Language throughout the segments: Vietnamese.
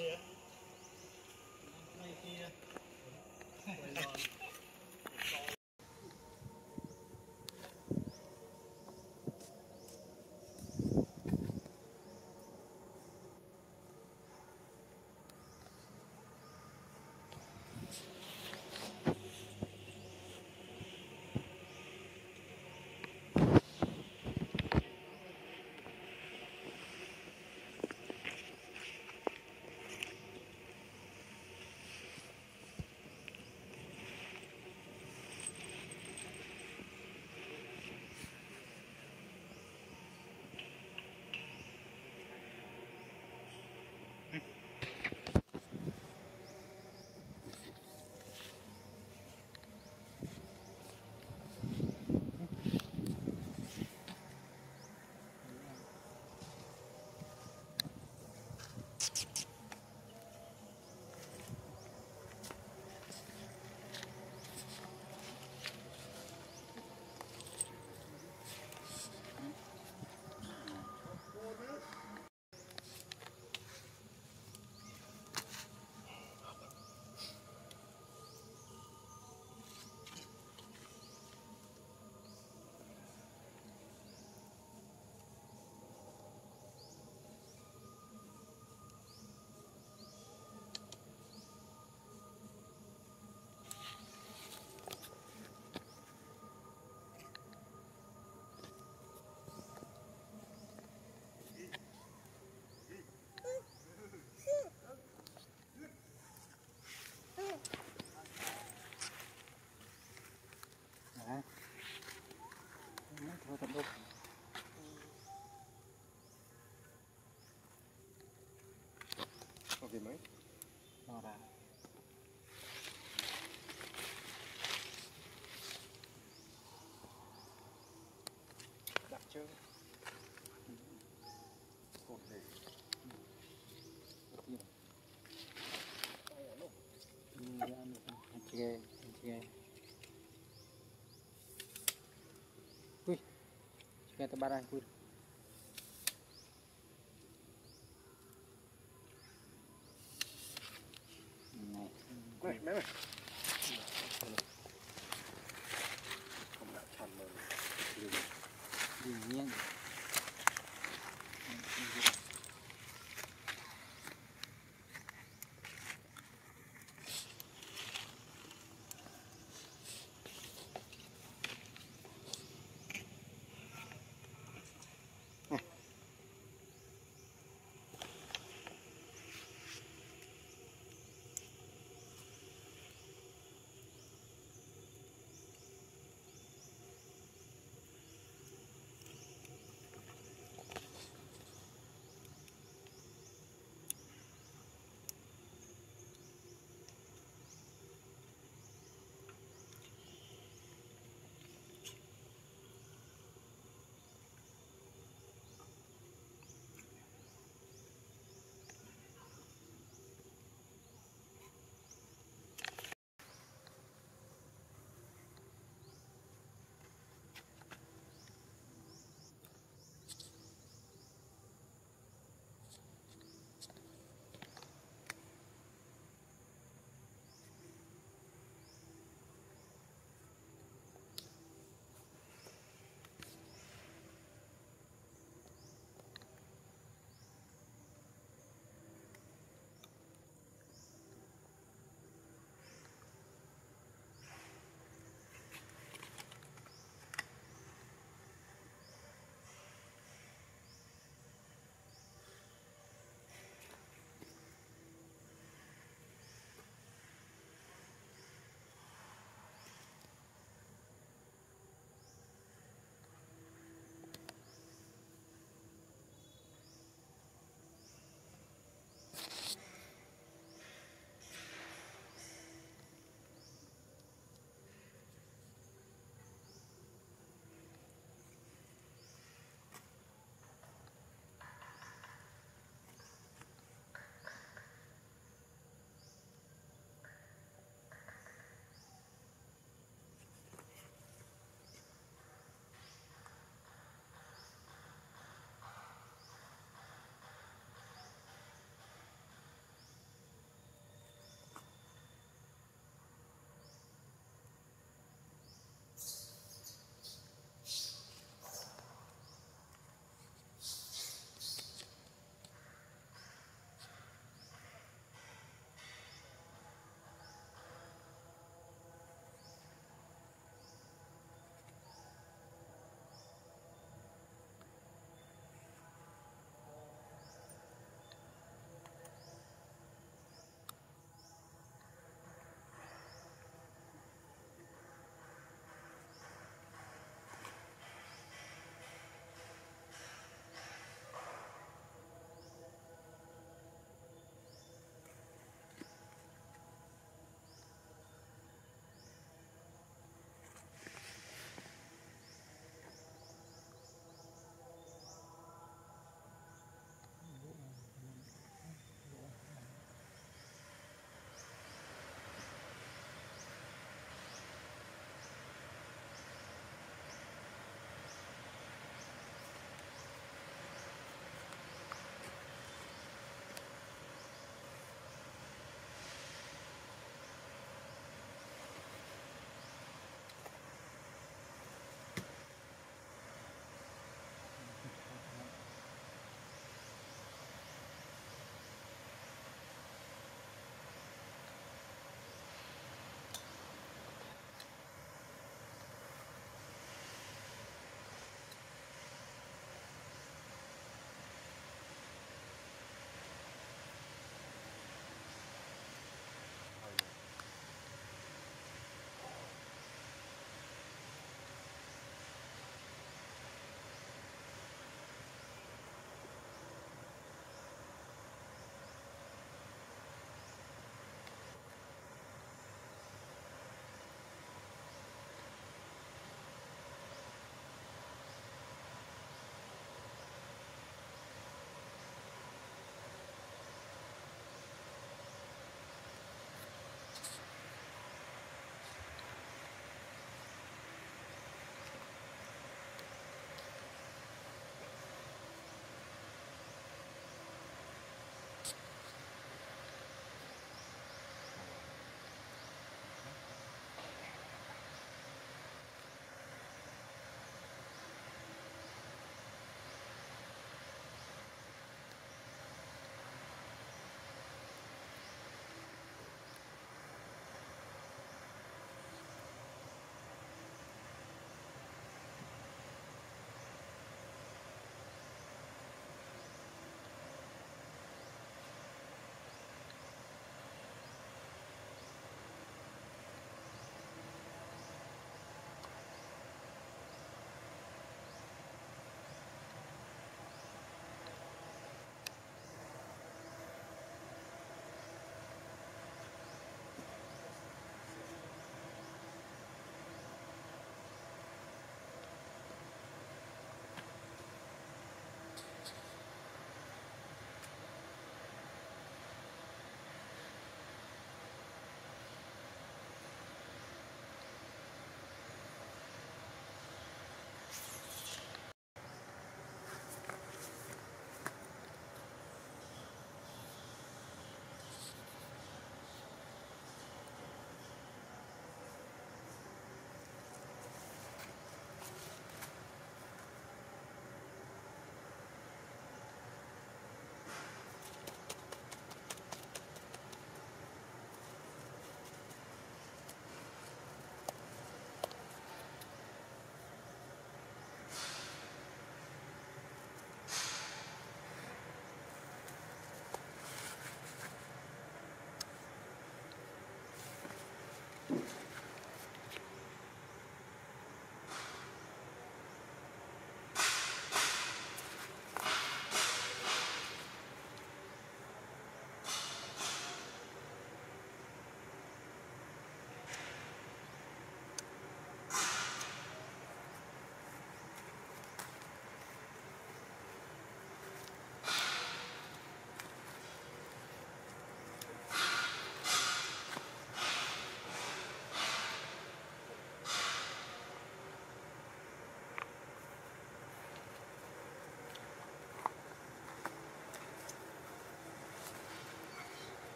Yeah. Gì mấy nó ra. Đặt chứ cột để ini dia anu hancur hancur wih suka tebaran kur này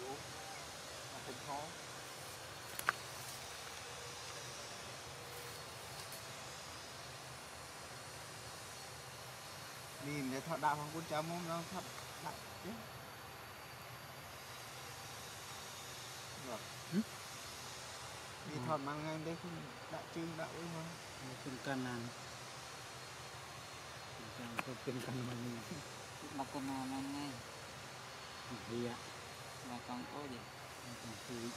luôn mà cũng khó nhìn để thật đạo khoảng bốn chấm môn nó thật đạo chứ được đi ừ. mang ngang đây không đạo trưng đạo ấy mà không cần làm không cần cần mình mà còn làm ngay đi ạ à là con có gì? Còn tươi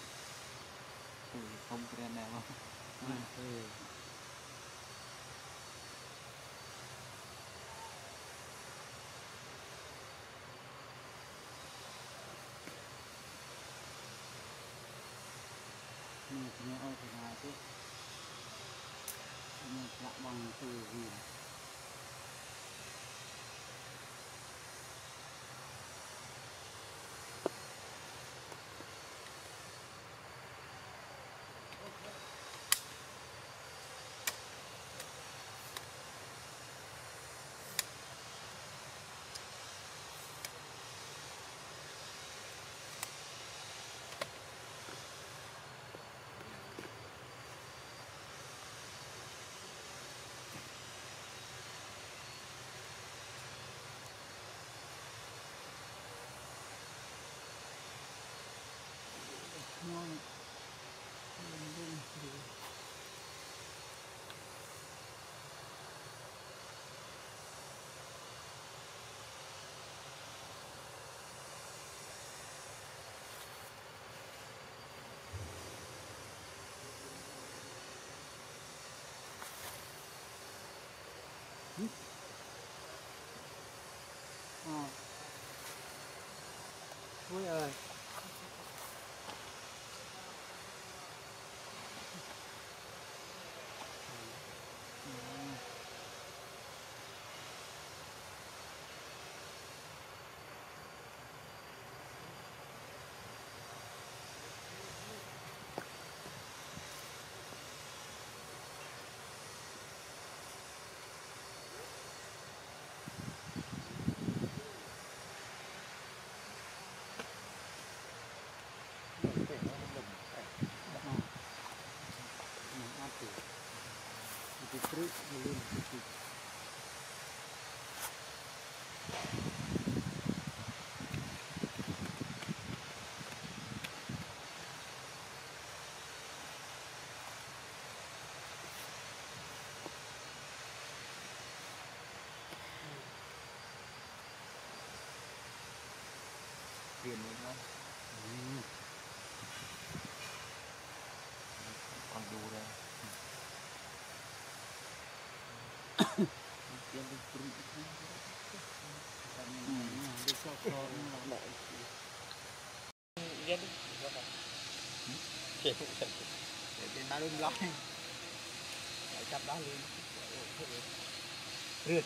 không ra nào. Không ừ. Itu trik belum itu. tiền nữa đó Hmm. còn đủ đây tiền đi free Nah, besok đi. Để chặt đó liền rượt.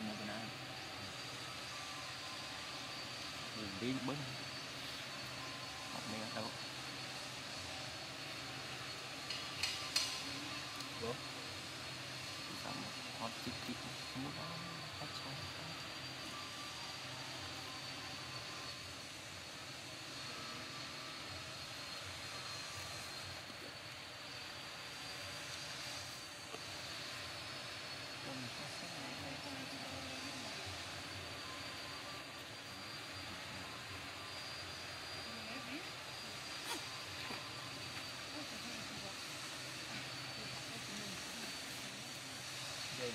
Cho một cái. Đường đi bớt.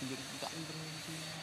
menjadi tidak berhenti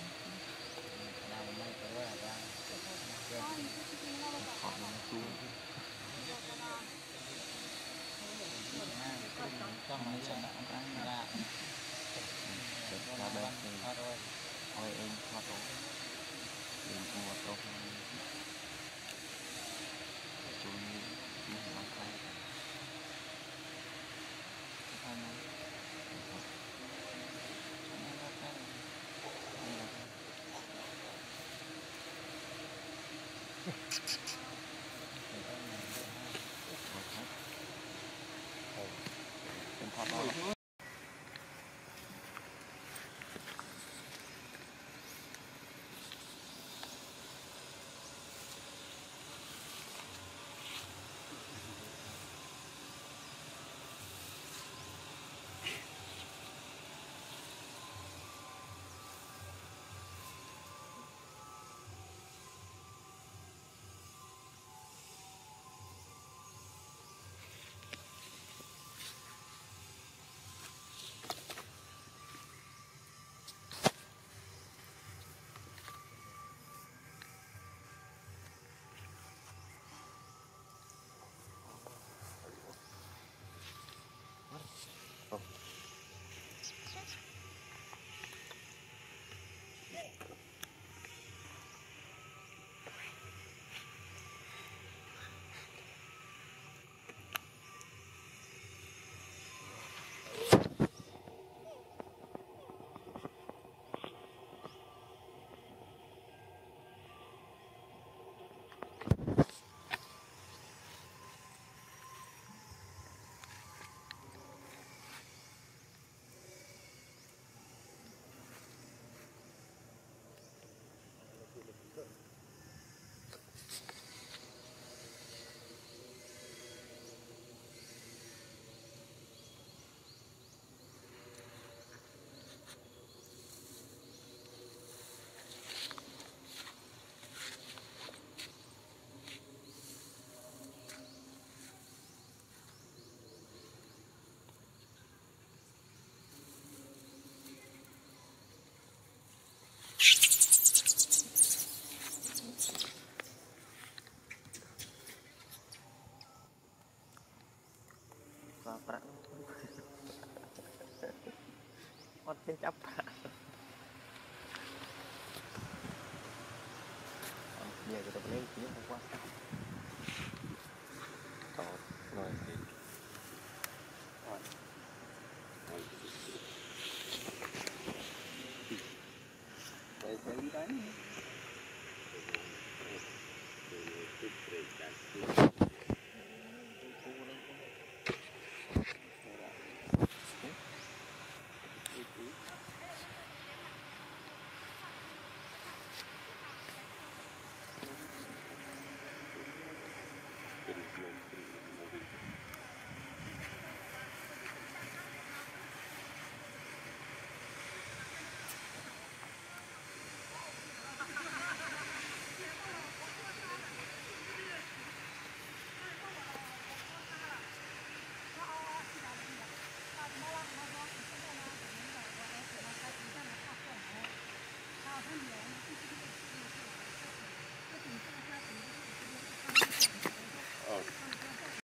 Jump.